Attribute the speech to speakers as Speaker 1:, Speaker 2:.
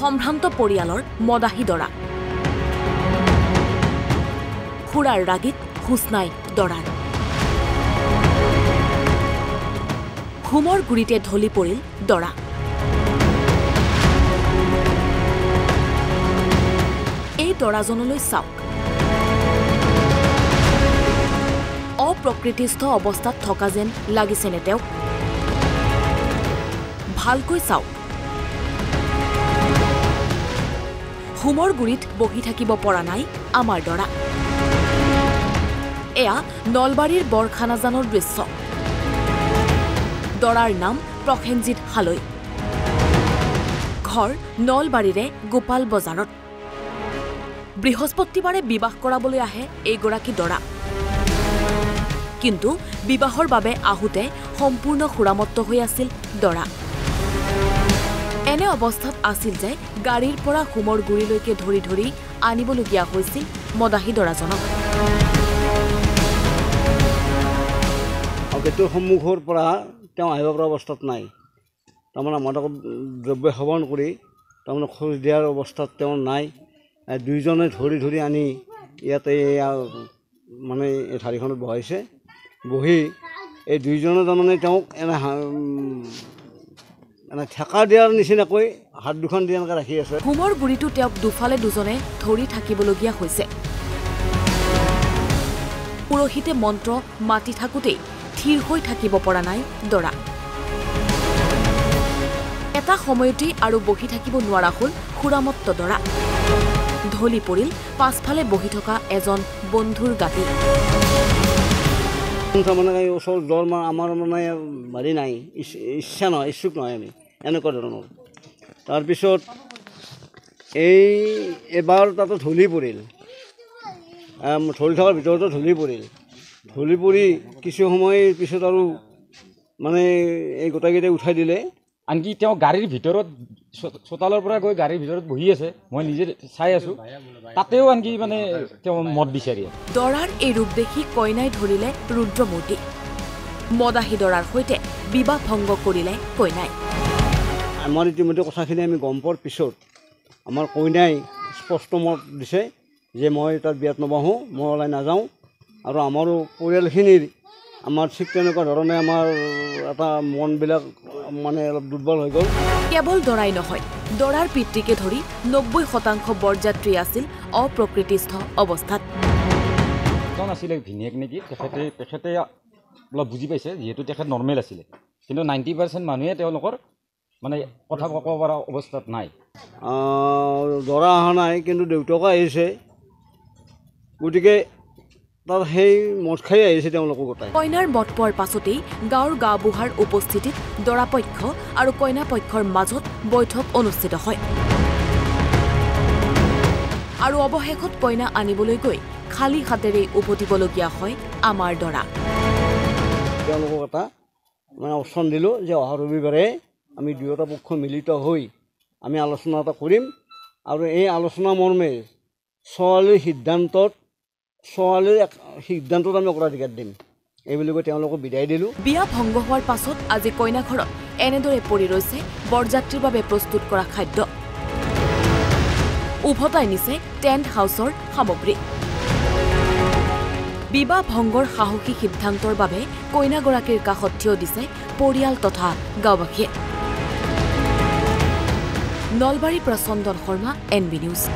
Speaker 1: সম্ভ্ৰান্ত পৰিয়ালৰ মদাহী দৰা। খুৰাৰ ৰাগীত হুচ নাই দৰাৰ। হোমৰ গুৰিতে ঢলি পৰিল দৰা। এই দৰাজনলৈ চাওক। অপ্ৰকৃতিস্থ অৱস্থাত থকা যেন লাগিছেনে তেওঁক? ভালকৈ চাওক। হোমৰ গুৰিত বহি থাকিব পৰা নাই আমাৰ দৰা। এয়া নলবাৰীৰ বৰখানাজানৰ দৃশ্য। দৰাৰ নাম প্ৰসেনজিৎ হালৈ। ঘৰ নলবাৰীৰে গোপাল বজাৰত। বৃহস্পতিবাৰে বিবাহ কৰাবলৈ আহে এইগৰাকী দৰা। কিন্তু বিবাহৰ বাবে আহোঁতে সম্পূৰ্ণ সুৰামত্ত হৈ আছিল দৰা। এনে অৱস্থাত আছিল যে গাড়ীৰ পৰা হোমৰ গুৰিলৈকে ধৰি ধৰি আনিবলগীয়া হৈছিল মদাহী দৰাজনক।
Speaker 2: গেটৰ সন্মুখৰ পৰা তেওঁ আহিব পৰা অৱস্থাত নাই। তাৰমানে মাদক দ্ৰব্য সেৱন কৰি তাৰমানে খোজ দিয়াৰ অৱস্থাত তেওঁ নাই। দুইজনে ধৰি ধৰি আনি ইয়াতে এয়া মানে এই ঠাৰিখনত বহাইছে। বহি এই দুইজনে তাৰমানে তেওঁক এনে এনে ঠেকা দিয়াৰ নিচিনাকৈ হাত দুখন দি এনেকৈ ৰাখি আছে।
Speaker 1: হোমৰ গুৰিটো তেওঁক দুফালে দুজনে ধৰি থাকিবলগীয়া হৈছে। পুৰোহিতে মন্ত্ৰ মাতি থাকোঁতেই থিৰ হৈ থাকিব পৰা নাই দৰা। এটা সময়তেই আৰু বহি থাকিব নোৱাৰা হ'ল সুৰামত্ত দৰা। ঢলি পৰিল পাছফালে বহি থকা এজন বন্ধুৰ গাঁতি।
Speaker 2: তাৰমানে এই ওচৰত জ্বৰ মা আমাৰ মানে হেৰি নাই ইচ- ইচ্ছা নহয় ইচ্ছুক নহয় আমি এনেকুৱা ধৰণৰ। তাৰপিছত এই এবাৰ তাতে ঢলি পৰিল। ঢলি থকাৰ ভিতৰতে ঢলি পৰিল। ঢলি পৰি কিছু সময় পিছত আৰু মানে এই গোটেইকেইটাই উঠাই দিলে।
Speaker 3: আনকি তেওঁ গাড়ীৰ ভিতৰত চোতালৰ পৰা গৈ গাড়ীৰ ভিতৰত বহি আছে মই নিজে চাই আছোঁ। তাতেও আনকি মানে তেওঁ মদ বিচাৰি আছে।
Speaker 1: দৰাৰ এই ৰূপ দেখি কইনাই ধৰিলে ৰুদ্ৰমূৰ্তি। মদাহী দৰাৰ সৈতে বিবাহ ভংগ কৰিলে কইনাই।
Speaker 2: আমাৰ ইতিমধ্যে কথাখিনি আমি গম পোৱাৰ পিছত আমাৰ কইনাই স্পষ্ট মত দিছে যে মই তাত বিয়াত নবহোঁ মই ওলাই নাযাওঁ। আৰু আমাৰো পৰিয়ালখিনিৰ আমাৰ ঠিক তেনেকুৱা ধৰণে আমাৰ এটা মনবিলাক মানে অলপ দুৰ্বল হৈ গ'ল।
Speaker 1: কেৱল দৰাই নহয় দৰাৰ পিতৃকে ধৰি নব্বৈ শতাংশ বৰযাত্ৰী আছিল অপ্ৰকৃতিস্থ অৱস্থাত।
Speaker 3: এজন আছিলে ভিনিয়েক নেকি তেখেতে তেখেতে অলপ বুজি পাইছে যিহেতু তেখেত নৰ্মেল আছিলে। কিন্তু নাইণ্টি পাৰ্চেণ্ট মানুহে তেওঁলোকৰ মানে কথা ক'ব পৰা অৱস্থাত নাই।
Speaker 2: দৰা অহা নাই কিন্তু দেউতাকে আহিছে। গতিকে তাত সেই মদ খাই আহিছে তেওঁলোকো গোটাই।
Speaker 1: কইনাৰ মত পোৱাৰ পাছতেই গাঁৱৰ গাঁওবুঢ়াৰ উপস্থিতিত দৰা পক্ষ আৰু কইনা পক্ষৰ মাজত বৈঠক অনুষ্ঠিত হয়। আৰু অৱশেষত কইনা আনিবলৈ গৈ খালী হাতেৰেই উভতিবলগীয়া হয় আমাৰ দৰা।
Speaker 2: তেওঁলোকক এটা মানে অপশ্যন দিলোঁ যে অহা ৰবিবাৰে আমি দুয়োটা পক্ষ মিলিত হৈ আমি আলোচনা এটা কৰিম। আৰু এই আলোচনা মৰ্মে ছোৱালীৰ সিদ্ধান্তত এক- সিদ্ধান্তত আমি অগ্ৰাধিকাৰ দিম। এইবুলি কৈ তেওঁলোকক বিদায় দিলোঁ।
Speaker 1: বিয়া ভংগ হোৱাৰ পাছত আজি কইনা ঘৰত এনেদৰে পৰি ৰৈছে বৰযাত্ৰীৰ বাবে প্ৰস্তুত কৰা খাদ্য। উভতাই নিছে টেণ্ট হাউচৰ সামগ্ৰী। বিবাহ ভংগৰ সাহসী সিদ্ধান্তৰ বাবে কইনাগৰাকীৰ কাষত থিয় দিছে পৰিয়াল তথা গাঁওবাসীয়ে। নলবাৰীৰ পৰা Chandan Sharma N B News.